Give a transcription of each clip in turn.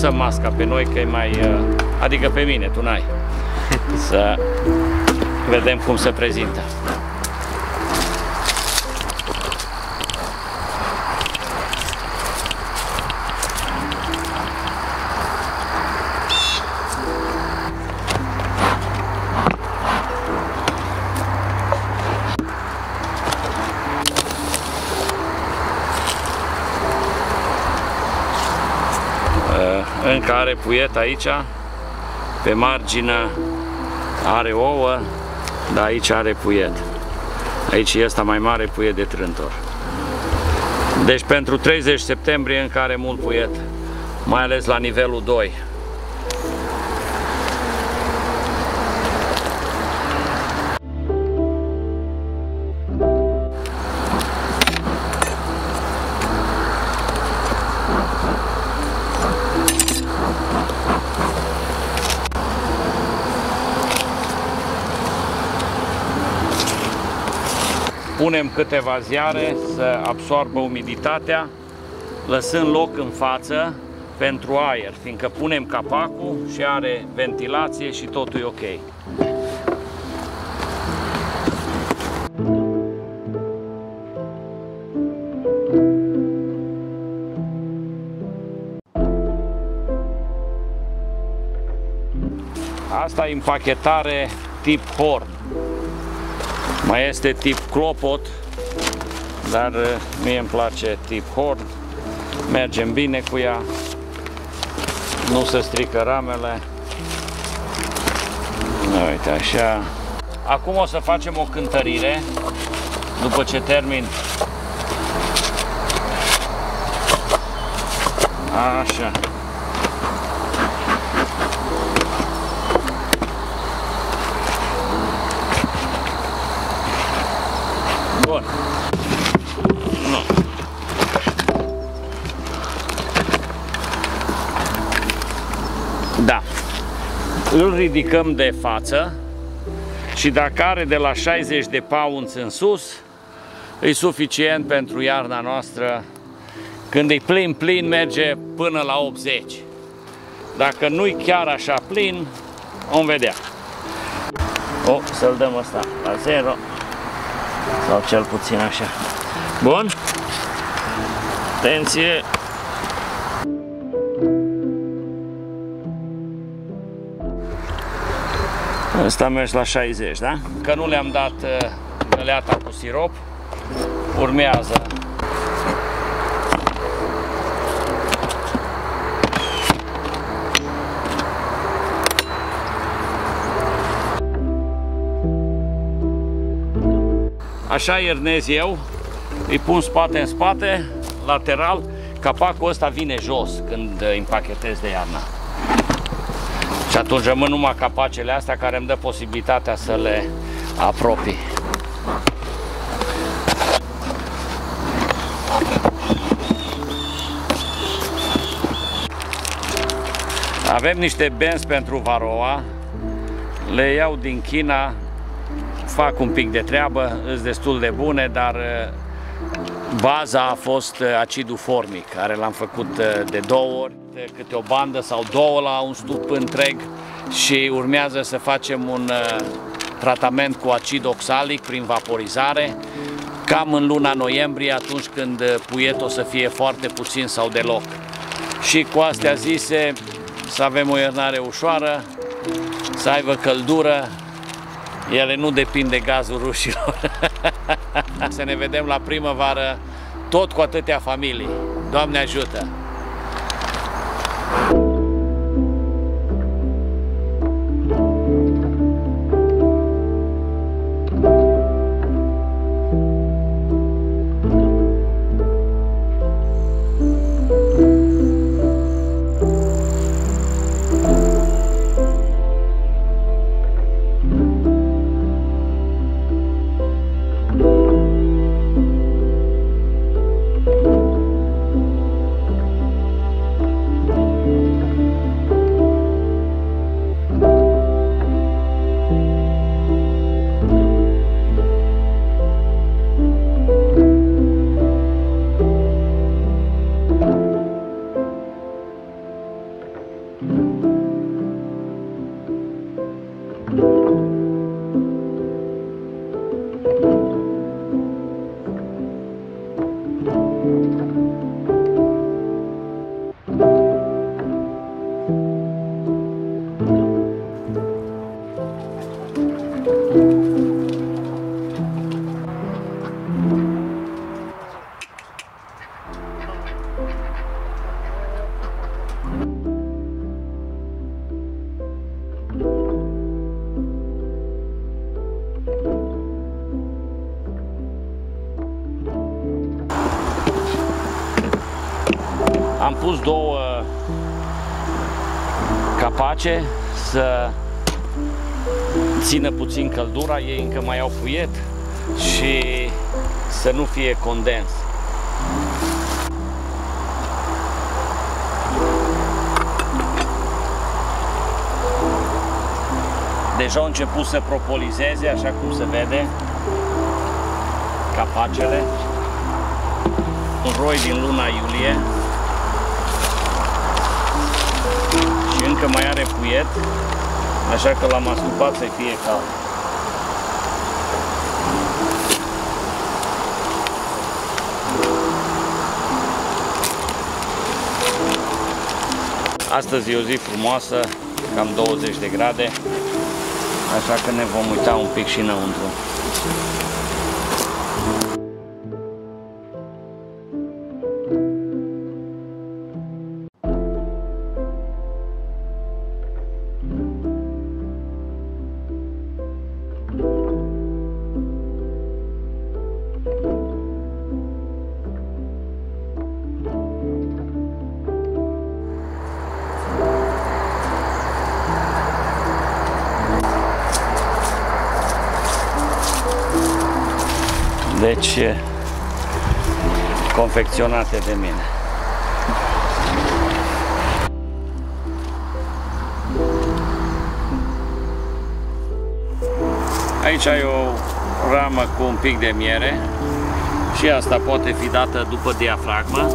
lăsăm masca pe noi că e mai... Uh, adică pe mine, tu n-ai. Să vedem cum se prezintă. Încă are puiet aici, pe margine are ouă, dar aici are puiet. Aici este mai mare puiet de trântor. Deci pentru 30 septembrie încă are mult puiet, mai ales la nivelul 2. Punem câteva ziare să absorbă umiditatea, lăsând loc în față pentru aer, fiindcă punem capacul și are ventilație și totul e ok. Asta e împachetare tip horn. Mai este tip clopot, dar uh, mie îmi place tip horn. Mergem bine cu ea. Nu se strică ramele. Uite așa. Acum o să facem o cântărire după ce termin. Așa. Bun. Nu. Da. Îl ridicăm de față și dacă are de la 60 de pounds în sus, e suficient pentru iarna noastră. Când e plin, plin, merge până la 80. Dacă nu-i chiar așa plin, vom vedea. O, să-l dăm asta la 0. Sau cel puțin așa. Bun. Atenție. Ăsta a mers la 60, da? Că nu le-am dat uh, găleata cu sirop. Urmează Așa iernez eu, îi pun spate în spate, lateral, capacul ăsta vine jos când împachetez de iarna. Și atunci rămân numai capacele astea care îmi dă posibilitatea să le apropii. Avem niște benzi pentru varoa, le iau din China, fac un pic de treabă, sunt destul de bune, dar uh, baza a fost uh, acidul formic, care l-am făcut uh, de două ori, câte o bandă sau două la un stup întreg și urmează să facem un tratament cu acid oxalic prin vaporizare cam în luna noiembrie, atunci când puietul o să fie foarte puțin sau deloc. Și cu astea zise, să avem o iernare ușoară, să aibă căldură, ele nu depind de gazul rușilor. Să ne vedem la primăvară tot cu atâtea familii. Doamne ajută! Am pus două capace să țină puțin căldura, ei încă mai au puiet și să nu fie condens. Deja au început să propolizeze, așa cum se vede, capacele. Un roi din luna iulie. Încă mai are puiet, așa că l-am astupat să fie cald. Astăzi e o zi frumoasă, cam 20 de grade, așa că ne vom uita un pic și înăuntru. Deci, confecționate de mine. Aici ai o ramă cu un pic de miere și asta poate fi dată după diafragmă.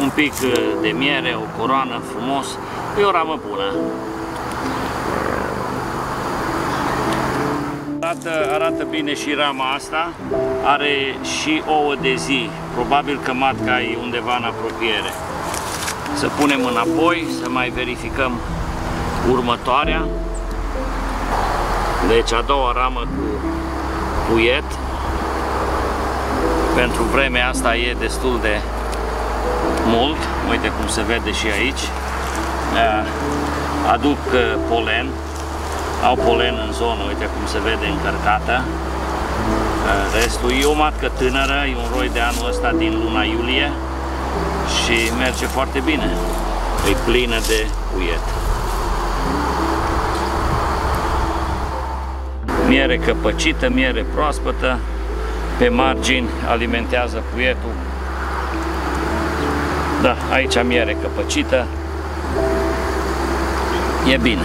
Un pic uh, de miere, o coroană frumos. E o ramă bună. Arată, arată bine și rama asta. Are și ouă de zi. Probabil că matca e undeva în apropiere. Să punem înapoi, să mai verificăm următoarea. Deci a doua ramă cu puiet. Pentru vremea asta e destul de mult. Uite cum se vede și aici. Aduc uh, polen. Au polen în zonă, uite cum se vede încărcată. Uh, restul e o matcă tânără, e un roi de anul ăsta din luna iulie și merge foarte bine. E plină de puiet. Miere căpăcită, miere proaspătă, pe margini alimentează puietul. Da, aici am miere căpăcită. E bine.